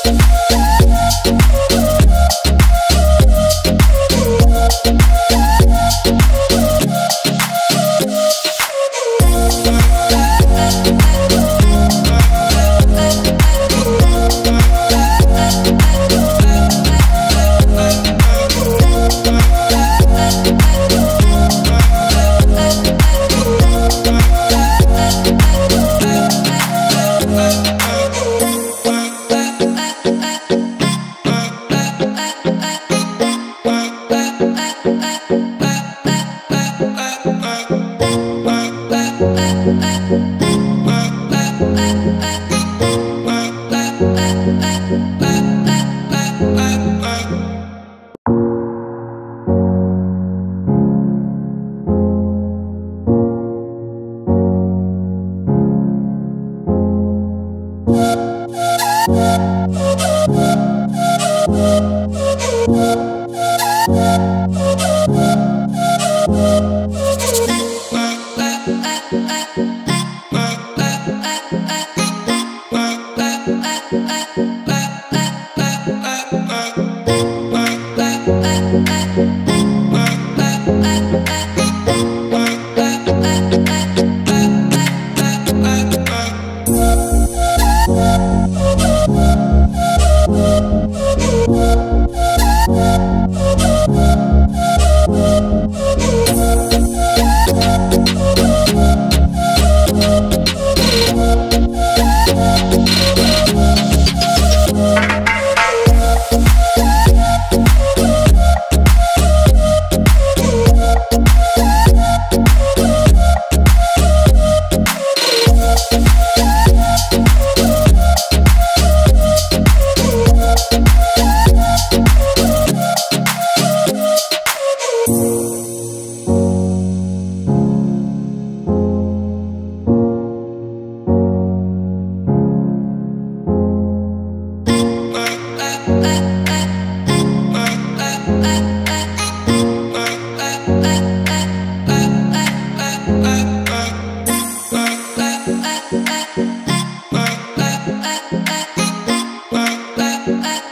Thank I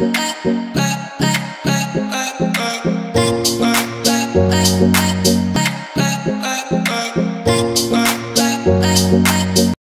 uh, uh.